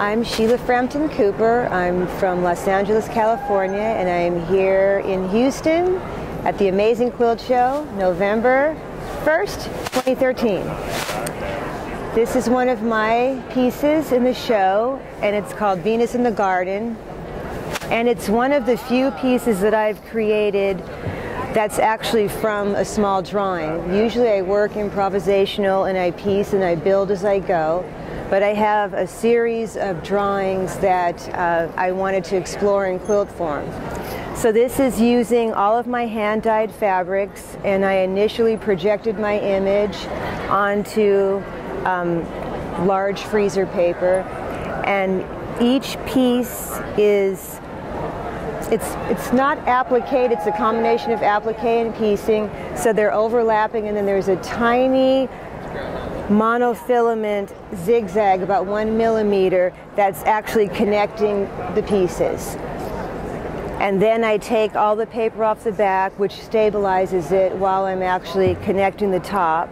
I'm Sheila Frampton Cooper. I'm from Los Angeles, California, and I'm here in Houston at the Amazing Quilt Show, November 1st, 2013. This is one of my pieces in the show, and it's called Venus in the Garden. And it's one of the few pieces that I've created that's actually from a small drawing. Usually I work improvisational and I piece and I build as I go but I have a series of drawings that uh, I wanted to explore in quilt form. So this is using all of my hand-dyed fabrics and I initially projected my image onto um, large freezer paper and each piece is it's it's not applique it's a combination of applique and piecing so they're overlapping and then there's a tiny monofilament zigzag about one millimeter that's actually connecting the pieces. And then I take all the paper off the back, which stabilizes it while I'm actually connecting the top.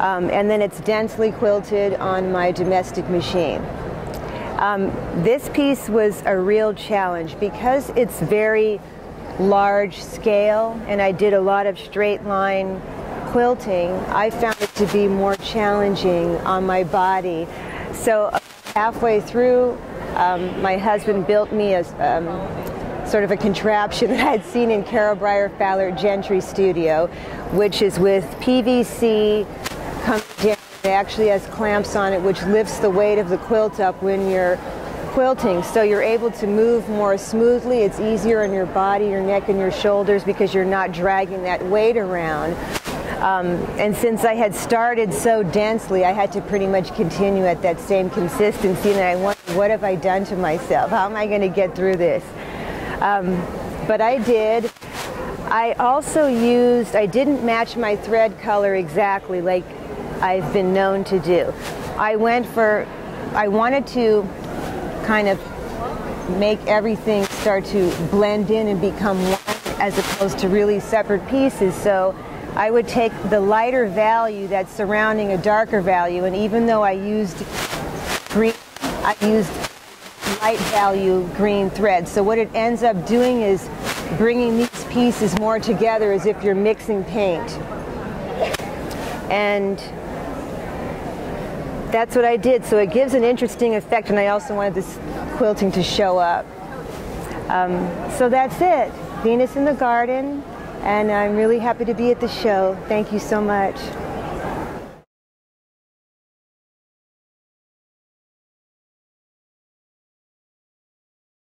Um, and then it's densely quilted on my domestic machine. Um, this piece was a real challenge because it's very large scale and I did a lot of straight line quilting, I found it to be more challenging on my body. So halfway through, um, my husband built me a um, sort of a contraption that I'd seen in Caryl Bryer Fallert-Gentry Studio, which is with PVC coming down. It actually has clamps on it, which lifts the weight of the quilt up when you're quilting so you're able to move more smoothly it's easier on your body your neck and your shoulders because you're not dragging that weight around um, and since I had started so densely, I had to pretty much continue at that same consistency. And I wondered, what have I done to myself? How am I going to get through this? Um, but I did. I also used, I didn't match my thread color exactly like I've been known to do. I went for, I wanted to kind of make everything start to blend in and become one as opposed to really separate pieces. So I would take the lighter value that's surrounding a darker value, and even though I used green, I used light value green thread. So what it ends up doing is bringing these pieces more together as if you're mixing paint. And that's what I did. So it gives an interesting effect, and I also wanted this quilting to show up. Um, so that's it. Venus in the Garden and I'm really happy to be at the show. Thank you so much.